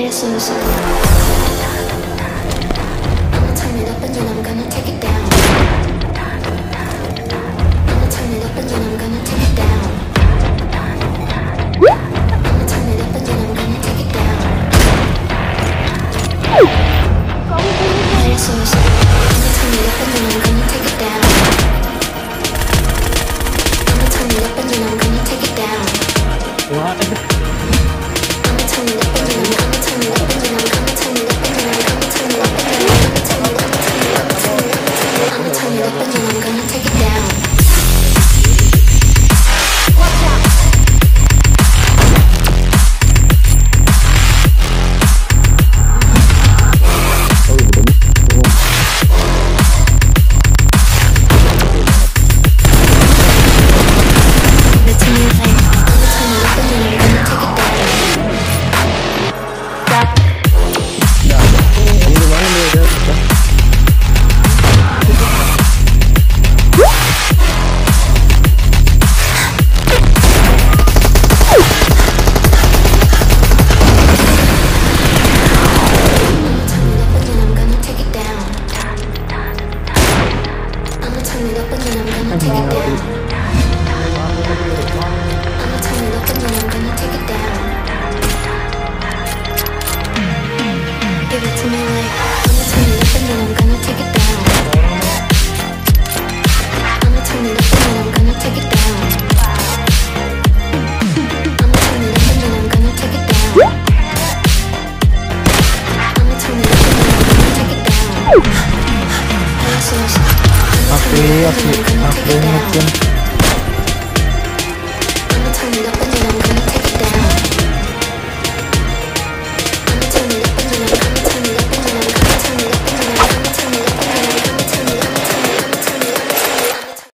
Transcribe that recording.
I'ma turn it up and then I'm gonna take it down. Wah, it I'm gonna turn it up and then I'm gonna take it down. Give it to me like. I'ma turn it up and then I'm gonna take it down. I'ma turn it up and then I'm gonna take it down. I'ma turn it up and then I'm gonna take it down. Play it slow,